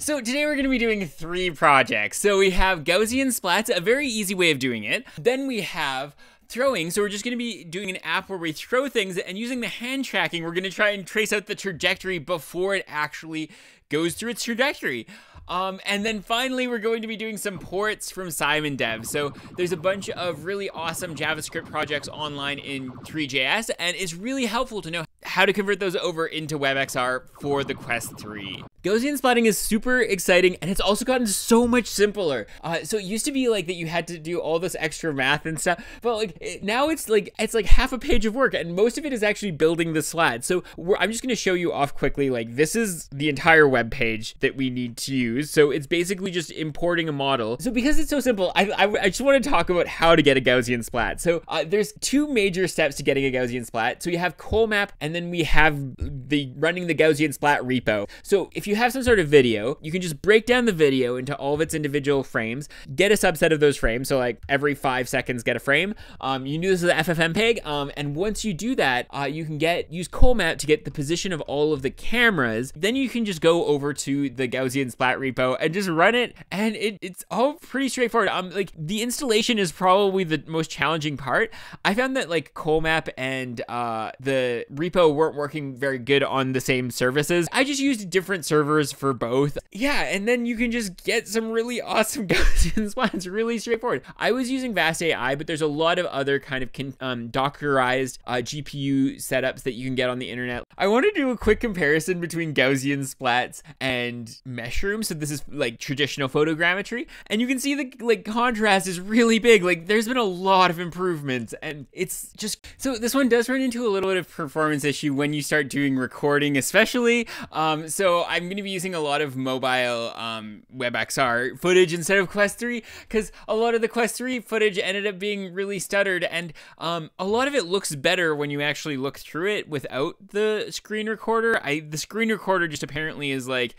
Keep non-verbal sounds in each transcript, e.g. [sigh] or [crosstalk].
So today we're going to be doing three projects. So we have Gaussian splats, a very easy way of doing it. Then we have throwing. So we're just going to be doing an app where we throw things and using the hand tracking, we're going to try and trace out the trajectory before it actually goes through its trajectory. Um, and then finally, we're going to be doing some ports from SimonDev. So there's a bunch of really awesome JavaScript projects online in Three.js, and it's really helpful to know how to convert those over into WebXR for the Quest 3. Gaussian splatting is super exciting and it's also gotten so much simpler. Uh, so it used to be like that you had to do all this extra math and stuff, but like it, now it's like it's like half a page of work and most of it is actually building the splat. So I'm just going to show you off quickly. Like this is the entire web page that we need to use. So it's basically just importing a model. So because it's so simple, I, I, I just want to talk about how to get a Gaussian splat. So uh, there's two major steps to getting a Gaussian splat. So you have Colmap and then we have the running the Gaussian splat repo. So if you you have some sort of video, you can just break down the video into all of its individual frames, get a subset of those frames. So like every five seconds, get a frame. Um, you can do this with FFmpeg. Um, and once you do that, uh, you can get use Colmap to get the position of all of the cameras. Then you can just go over to the Gaussian Splat repo and just run it. And it, it's all pretty straightforward. Um, like the installation is probably the most challenging part. I found that like Colmap and uh, the repo weren't working very good on the same services. I just used different servers servers for both. Yeah, and then you can just get some really awesome [laughs] Gaussian splats. Really straightforward. I was using Vast AI, but there's a lot of other kind of um, Dockerized uh, GPU setups that you can get on the internet. I want to do a quick comparison between Gaussian splats and Meshroom. So this is like traditional photogrammetry, and you can see the like contrast is really big. Like there's been a lot of improvements, and it's just so this one does run into a little bit of performance issue when you start doing recording, especially. Um, so I'm going to be using a lot of mobile um, WebXR footage instead of Quest 3 because a lot of the Quest 3 footage ended up being really stuttered, and um, a lot of it looks better when you actually look through it without the screen recorder. I the screen recorder just apparently is like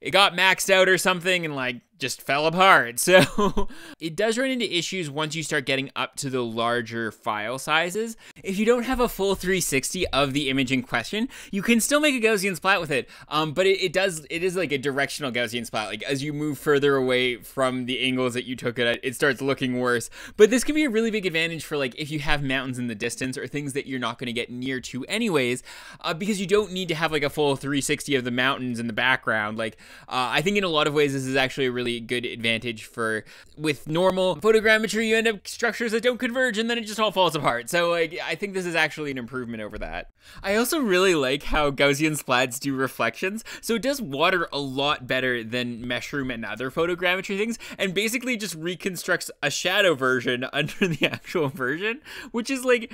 it got maxed out or something, and like just fell apart. [laughs] So it does run into issues once you start getting up to the larger file sizes. If you don't have a full 360 of the image in question, you can still make a Gaussian splat with it. Um, but it, it, does, it is like a directional Gaussian splat. Like as you move further away from the angles that you took it at, it starts looking worse. But this can be a really big advantage for like if you have mountains in the distance or things that you're not going to get near to anyways, uh, because you don't need to have like a full 360 of the mountains in the background. Like uh, I think in a lot of ways, this is actually a really really good advantage for with normal photogrammetry you end up structures that don't converge and then it just all falls apart. So like i think this is actually an improvement over that. I also really like how gaussian splats do reflections. So it does water a lot better than meshroom and other photogrammetry things and basically just reconstructs a shadow version [laughs] under the actual version which is like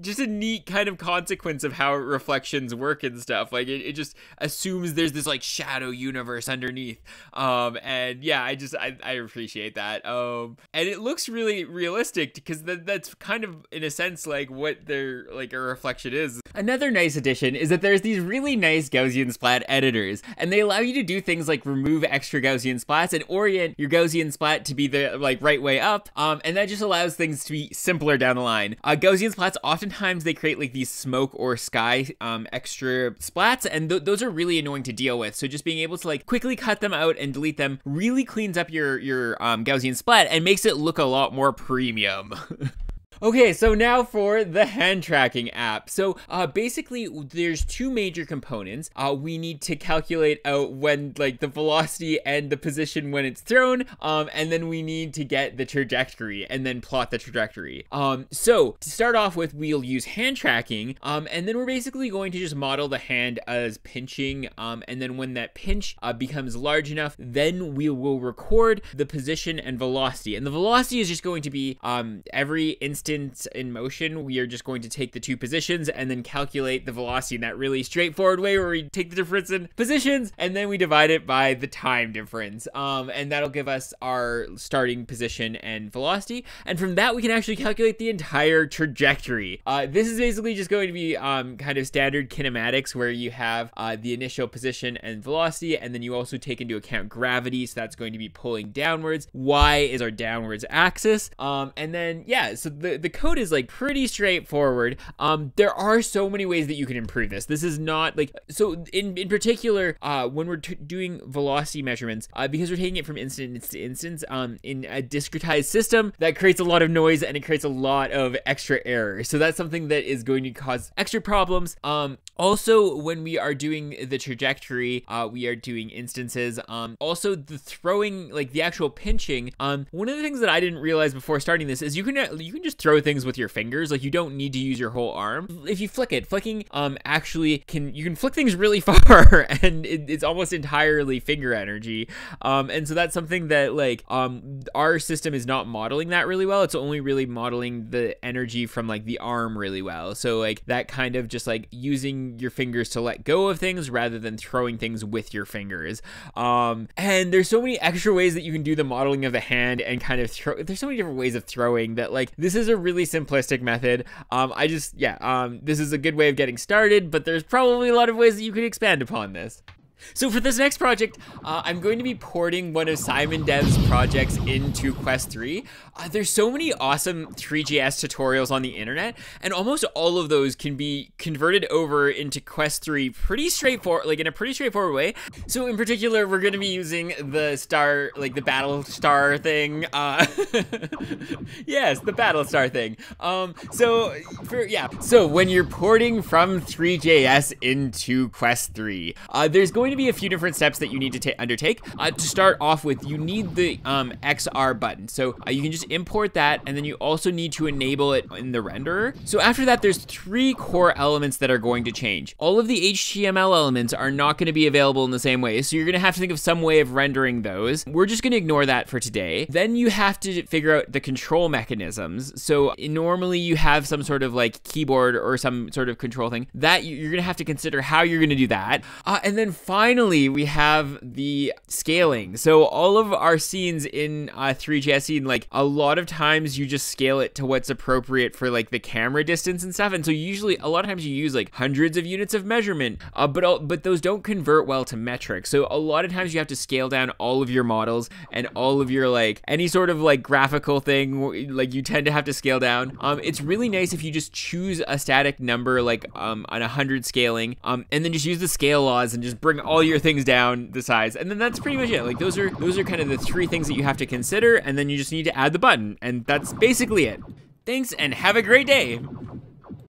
just a neat kind of consequence of how reflections work and stuff. Like it, it just assumes there's this like shadow universe underneath. Um and yeah i just i, I appreciate that. Um and it looks really realistic because that, that's kind of in a sense like what their like a reflection is another nice addition is that there's these really nice gaussian splat editors and they allow you to do things like remove extra gaussian splats and orient your gaussian splat to be the like right way up um and that just allows things to be simpler down the line uh gaussian splats oftentimes they create like these smoke or sky um, extra splats, and th- those are really annoying to deal with. So just being able to like quickly cut them out and delete them really cleans up your your um, Gaussian splat and makes it look a lot more premium. [laughs] Okay, so now for the hand tracking app. So uh, basically, there's two major components. Uh, we need to calculate out when, like, the velocity and the position when it's thrown, um, and then we need to get the trajectory and then plot the trajectory. Um, so to start off with, we'll use hand tracking, um, and then we're basically going to just model the hand as pinching, um, and then when that pinch uh, becomes large enough, then we will record the position and velocity. And the velocity is just going to be um, every instant in motion, we are just going to take the two positions and then calculate the velocity in that really straightforward way where we take the difference in positions and then we divide it by the time difference. Um, and that'll give us our starting position and velocity. And from that, we can actually calculate the entire trajectory. Uh, this is basically just going to be um, kind of standard kinematics where you have uh, the initial position and velocity, and then you also take into account gravity. So that's going to be pulling downwards. Y is our downwards axis. Um, and then, yeah, so the, the code is like pretty straightforward. Um, there are so many ways that you can improve this. This is not like so in in particular uh, when we're doing velocity measurements uh, because we're taking it from instance to instance um, in a discretized system that creates a lot of noise and it creates a lot of extra error. So that's something that is going to cause extra problems. Um, also, when we are doing the trajectory, uh, we are doing instances. Um, also, the throwing, like the actual pinching. Um, one of the things that I didn't realize before starting this is you can you can just throw things with your fingers. Like you don't need to use your whole arm. If you flick it, flicking um actually can you can flick things really [laughs] far, and it, it's almost entirely finger energy. Um, and so that's something that like um our system is not modeling that really well. It's only really modeling the energy from like the arm really well. So like that kind of just like using your fingers to let go of things rather than throwing things with your fingers. Um, and there's so many extra ways that you can do the modeling of the hand and kind of throw. There's so many different ways of throwing that like this is a really simplistic method. Um, I just yeah, um, this is a good way of getting started, but there's probably a lot of ways that you can expand upon this. So for this next project, uh, I'm going to be porting one of SimonDev's projects into Quest 3. Uh, there's so many awesome Three.js tutorials on the internet, and almost all of those can be converted over into Quest 3 pretty straightforward, like in a pretty straightforward way. So in particular, we're going to be using the star, like the battle star thing. Uh, [laughs] yes, the battle star thing. Um, so for, yeah, so when you're porting from Three.js into Quest 3, uh, there's going to be a few different steps that you need to undertake. Uh, to start off with, you need the um, XR button. So uh, you can just import that, and then you also need to enable it in the renderer. So after that, there's three core elements that are going to change. All of the HTML elements are not going to be available in the same way, so you're going to have to think of some way of rendering those. We're just going to ignore that for today. Then you have to figure out the control mechanisms. So normally you have some sort of like keyboard or some sort of control thing that you're going to have to consider how you're going to do that. Uh, and then finally, we have the scaling. So all of our scenes in uh, Three.js scene, like a lot of times you just scale it to what's appropriate for like the camera distance and stuff. And so usually a lot of times you use like hundreds of units of measurement, uh, but but those don't convert well to metric. So a lot of times you have to scale down all of your models and all of your like any sort of like graphical thing like you tend to have to scale down. Um, it's really nice if you just choose a static number like um on a hundred scaling, um, and then just use the scale laws and just bring all your things down the size. And then that's pretty much it. Like those are those are kind of the three things that you have to consider, and then you just need to add the button, and that's basically it. Thanks and have a great day!